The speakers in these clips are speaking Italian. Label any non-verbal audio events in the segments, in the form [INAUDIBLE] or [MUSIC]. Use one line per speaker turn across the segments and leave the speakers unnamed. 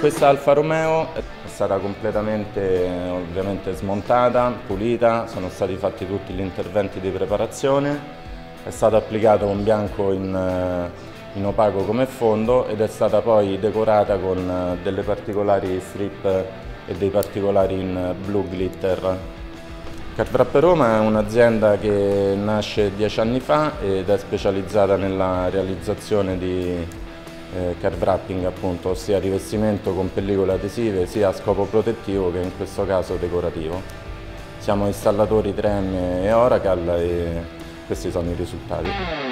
Questa Alfa Romeo è stata completamente ovviamente smontata, pulita, sono stati fatti tutti gli interventi di preparazione, è stato applicato un bianco in, eh, in opaco come fondo ed è stata poi decorata con eh, delle particolari strip e dei particolari in blu glitter. Carwrap Roma è un'azienda che nasce dieci anni fa ed è specializzata nella realizzazione di eh, car wrapping appunto, ossia rivestimento con pellicole adesive sia a scopo protettivo che in questo caso decorativo. Siamo installatori 3M e Oracle e questi sono i risultati.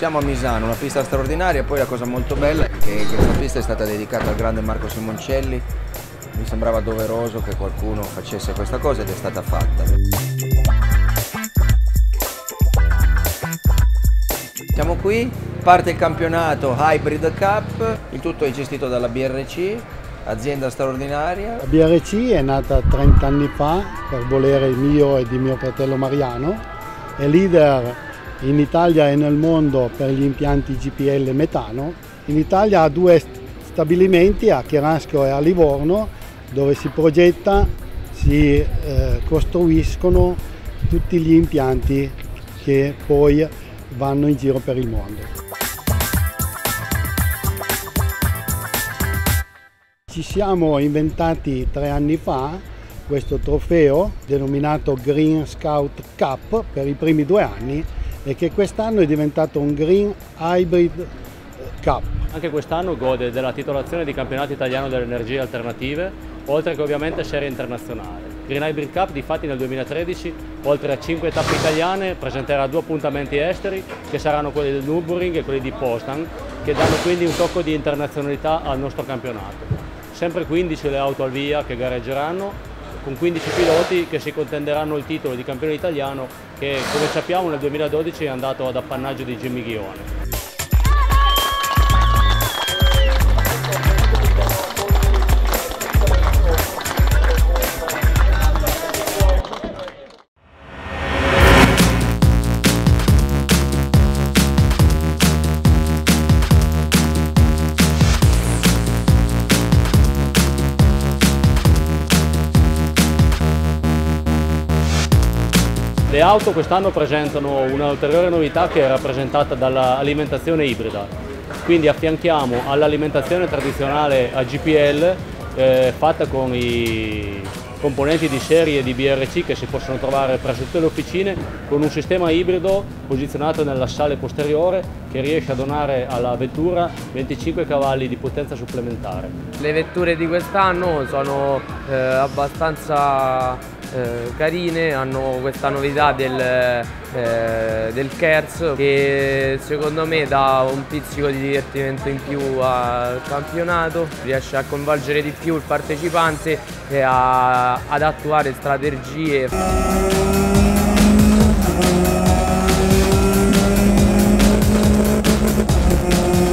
Siamo a Misano, una pista straordinaria, poi la cosa molto bella è che questa pista è stata dedicata al grande Marco Simoncelli, mi sembrava doveroso che qualcuno facesse questa cosa ed è stata fatta. Siamo qui, parte il campionato Hybrid Cup, il tutto è gestito dalla BRC, azienda straordinaria.
La BRC è nata 30 anni fa per volere mio e di mio fratello Mariano, è leader in Italia e nel mondo per gli impianti GPL metano. In Italia ha due stabilimenti a Cheransco e a Livorno dove si progetta, si eh, costruiscono tutti gli impianti che poi vanno in giro per il mondo. Ci siamo inventati tre anni fa questo trofeo denominato Green Scout Cup per i primi due anni e che quest'anno è diventato un Green Hybrid Cup.
Anche quest'anno gode della titolazione di campionato italiano delle energie alternative, oltre che ovviamente serie internazionale. Green Hybrid Cup difatti nel 2013, oltre a 5 tappe italiane, presenterà due appuntamenti esteri che saranno quelli del Nürburgring e quelli di Postan, che danno quindi un tocco di internazionalità al nostro campionato. Sempre 15 le auto al via che gareggeranno con 15 piloti che si contenderanno il titolo di campione italiano che come sappiamo nel 2012 è andato ad appannaggio di Jimmy Ghione. Auto quest'anno presentano un'ulteriore novità che è rappresentata dall'alimentazione ibrida, quindi affianchiamo all'alimentazione tradizionale a GPL eh, fatta con i componenti di serie di BRC che si possono trovare presso tutte le officine con un sistema ibrido posizionato nella sala posteriore che riesce a donare alla vettura 25 cavalli di potenza supplementare.
Le vetture di quest'anno sono eh, abbastanza eh, carine, hanno questa novità del, eh, del KERS che secondo me dà un pizzico di divertimento in più al campionato, riesce a coinvolgere di più il partecipante e a, ad attuare strategie.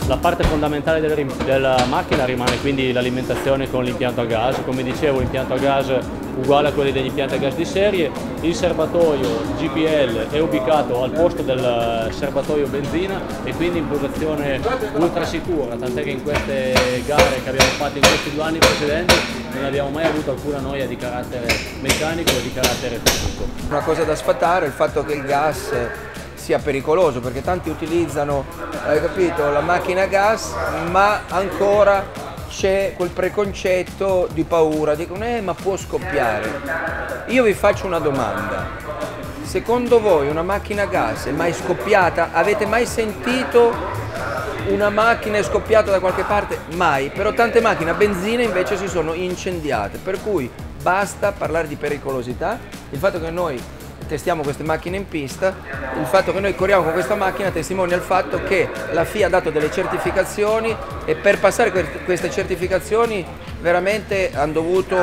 La parte fondamentale della macchina rimane quindi l'alimentazione con l'impianto a gas, come dicevo l'impianto a gas uguale a quelli degli impianti a gas di serie, il serbatoio GPL è ubicato al posto del serbatoio benzina e quindi in posizione ultra sicura, tant'è che in queste gare che abbiamo fatto in questi due anni precedenti non abbiamo mai avuto alcuna noia di carattere meccanico o di carattere tecnico.
Una cosa da sfatare è il fatto che il gas sia pericoloso perché tanti utilizzano capito, la macchina a gas ma ancora c'è quel preconcetto di paura, dicono eh ma può scoppiare. Io vi faccio una domanda, secondo voi una macchina a gas è mai scoppiata? Avete mai sentito una macchina scoppiata da qualche parte? Mai, però tante macchine a benzina invece si sono incendiate, per cui basta parlare di pericolosità, il fatto che noi testiamo queste macchine in pista, il fatto che noi corriamo con questa macchina testimonia il fatto che la FIA ha dato delle certificazioni e per passare queste certificazioni veramente hanno dovuto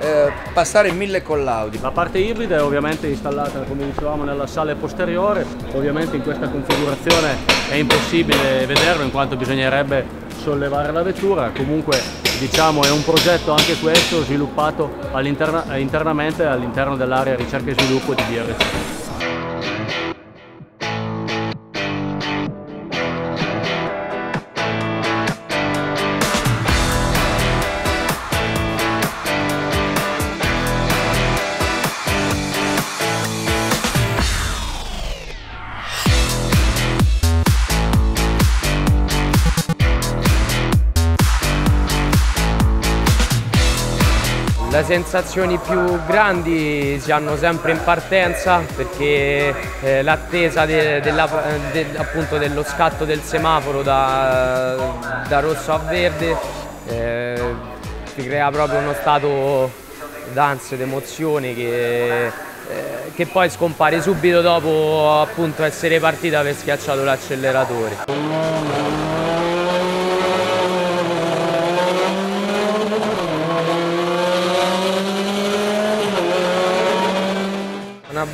eh, passare mille collaudi.
La parte ibrida è ovviamente installata come dicevamo nella sala posteriore, ovviamente in questa configurazione è impossibile vederlo in quanto bisognerebbe sollevare la vettura, comunque diciamo è un progetto anche questo sviluppato internamente all'interno dell'area ricerca e sviluppo di DRC.
Le sensazioni più grandi si hanno sempre in partenza perché eh, l'attesa de, de, appunto dello scatto del semaforo da, da rosso a verde eh, ti crea proprio uno stato d'ansia, d'emozione che, eh, che poi scompare subito dopo appunto essere partita aver schiacciato l'acceleratore.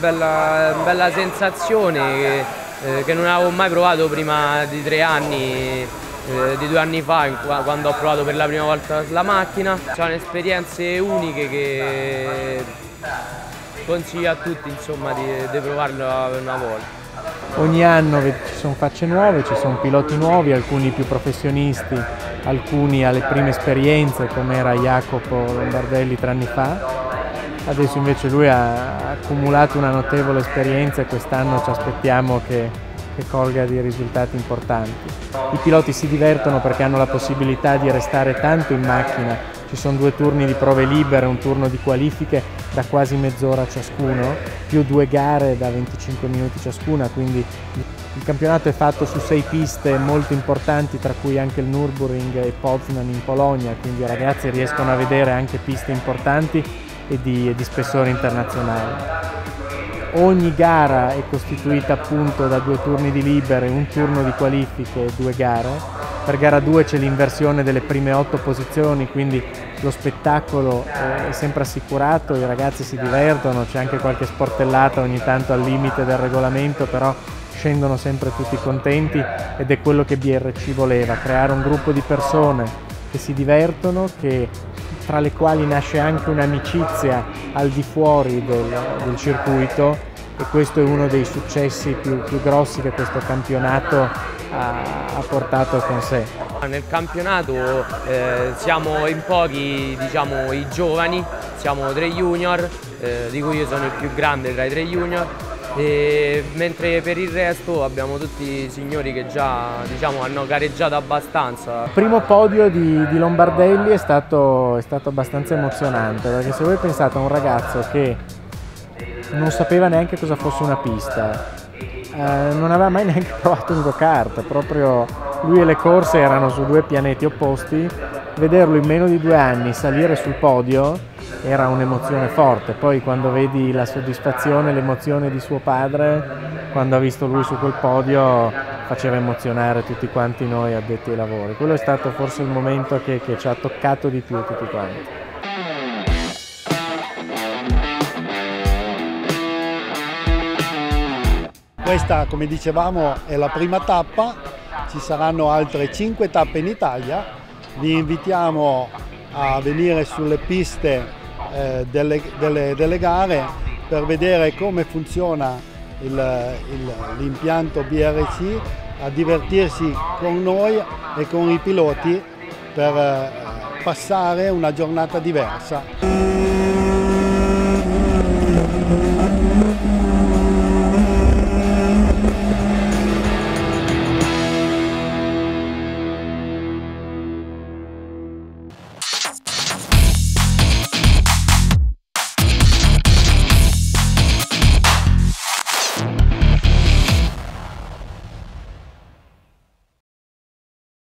Bella, bella sensazione che, eh, che, non avevo mai provato prima di tre anni, eh, di due anni fa quando ho provato per la prima volta la macchina. Sono esperienze uniche che consiglio a tutti insomma, di, di provarla una volta.
Ogni anno ci sono facce nuove, ci sono piloti nuovi, alcuni più professionisti, alcuni alle prime esperienze come era Jacopo Lombardelli tre anni fa adesso invece lui ha accumulato una notevole esperienza e quest'anno ci aspettiamo che, che colga dei risultati importanti. I piloti si divertono perché hanno la possibilità di restare tanto in macchina, ci sono due turni di prove libere, un turno di qualifiche da quasi mezz'ora ciascuno, più due gare da 25 minuti ciascuna, quindi il campionato è fatto su sei piste molto importanti, tra cui anche il Nürburgring e Poznan in Polonia, quindi i ragazzi riescono a vedere anche piste importanti e di, e di spessore internazionale. Ogni gara è costituita appunto da due turni di libere, un turno di qualifiche e due gare. Per gara 2 c'è l'inversione delle prime otto posizioni, quindi lo spettacolo è sempre assicurato, i ragazzi si divertono, c'è anche qualche sportellata ogni tanto al limite del regolamento, però scendono sempre tutti contenti ed è quello che BRC voleva, creare un gruppo di persone che si divertono, che tra le quali nasce anche un'amicizia al di fuori del, del, circuito e questo è uno dei successi più, più grossi che questo campionato ha, ha, portato con sé.
Nel campionato eh, siamo in pochi diciamo, i giovani, siamo tre junior, eh, di cui io sono il più grande tra i tre junior e mentre per il resto abbiamo tutti i signori che già diciamo, hanno gareggiato abbastanza.
Il primo podio di, di Lombardelli è stato, è stato abbastanza emozionante perché se voi pensate a un ragazzo che non sapeva neanche cosa fosse una pista, eh, non aveva mai [LAUGHS] neanche provato un go-kart, proprio lui e le corse erano su due pianeti opposti, vederlo in meno di due anni salire sul podio era un'emozione forte. Poi quando vedi la soddisfazione, l'emozione di suo padre, quando ha visto lui su quel podio, faceva emozionare tutti quanti noi addetti ai lavori. Quello è stato forse il momento che, che ci ha toccato di più tutti quanti.
Questa, come dicevamo, è la prima tappa, ci saranno altre 5 tappe in Italia. Vi invitiamo a venire sulle piste eh, delle, delle, delle, gare per vedere come funziona l'impianto BRC, a divertirsi con noi e con i piloti per eh, passare una giornata diversa.